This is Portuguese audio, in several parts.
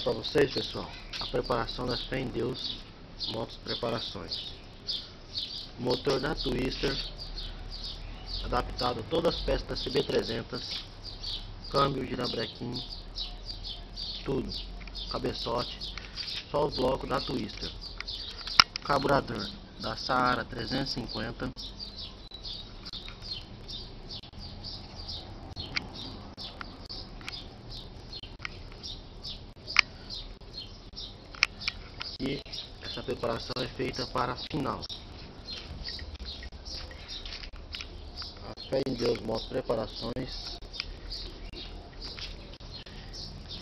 para vocês, pessoal, a preparação da Fé em Deus Motos Preparações. Motor da Twister, adaptado a todas as peças da CB300, câmbio, girabrequim, tudo, cabeçote, só o bloco da Twister. Carburador da Saara 350 e essa preparação é feita para a final. A fé em Deus mostra preparações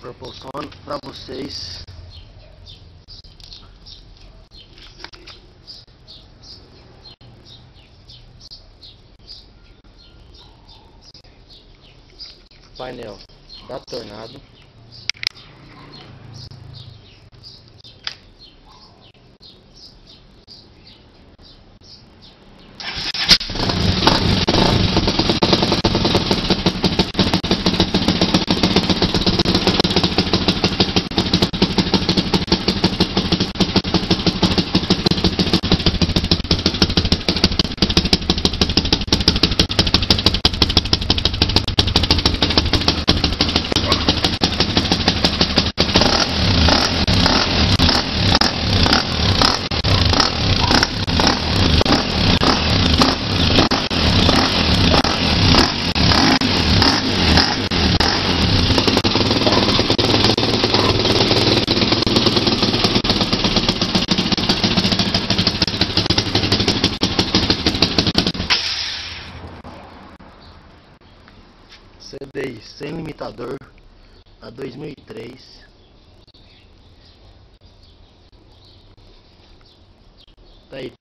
proporciona para vocês painel da Tornado CDI sem limitador a 2003 tá aí